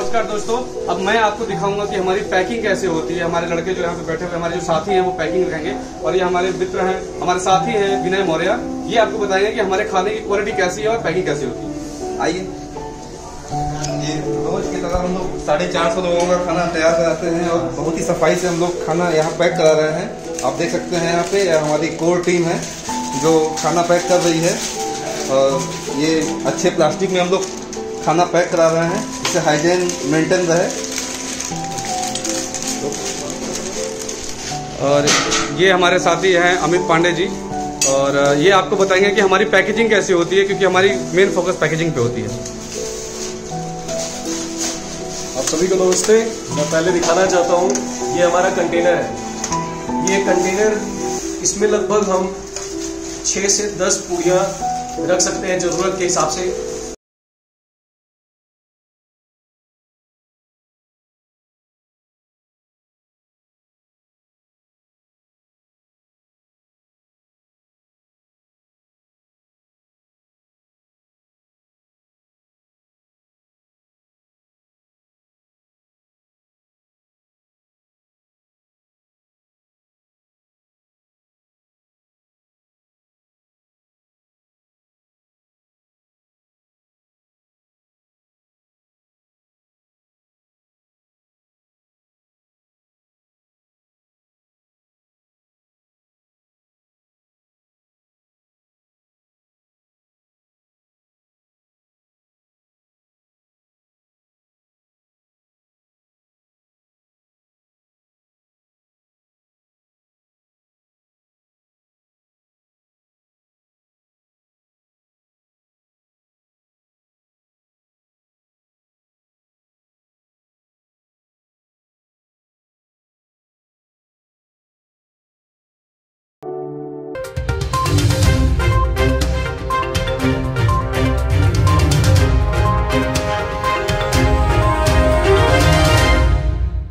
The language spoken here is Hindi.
नमस्कार दोस्तों, अब मैं आपको दिखाऊँगा कि हमारी पैकिंग कैसे होती है। हमारे लड़के जो यहाँ पे बैठे हुए हमारे जो साथी हैं, वो पैकिंग रखेंगे। और ये हमारे मित्र हैं, हमारे साथी हैं, विनय मौर्य। ये आपको बताएँगे कि हमारे खाने की क्वालिटी कैसी है और पैकिंग कैसी होती है। आइए। ये रोज की तरह हम लोग साढ़े चार सौ लोगों का खाना तैयार कराते हैं और बहुत ही सफ़ाई से हम लोग खाना यहाँ पैक करा रहे हैं। आप देख सकते हैं यहाँ पे हमारी कोर टीम है जो खाना पैक कर रही है। और ये अच्छे प्लास्टिक में हम लोग खाना पैक करा रहे हैं। इससे हाइजीन मेंटेन रहे। और ये हमारे साथी हैं अमित पांडे जी। और ये आपको बताएँगे कि हमारी पैकेजिंग कैसी होती है, क्योंकि हमारी मेन फोकस पैकेजिंग पे होती है। आप सभी को नमस्ते। मैं पहले दिखाना चाहता हूँ, ये हमारा कंटेनर है। ये कंटेनर इसमें लगभग हम 6 से 10 पूड़ियाँ रख सकते हैं ज़रूरत के हिसाब से।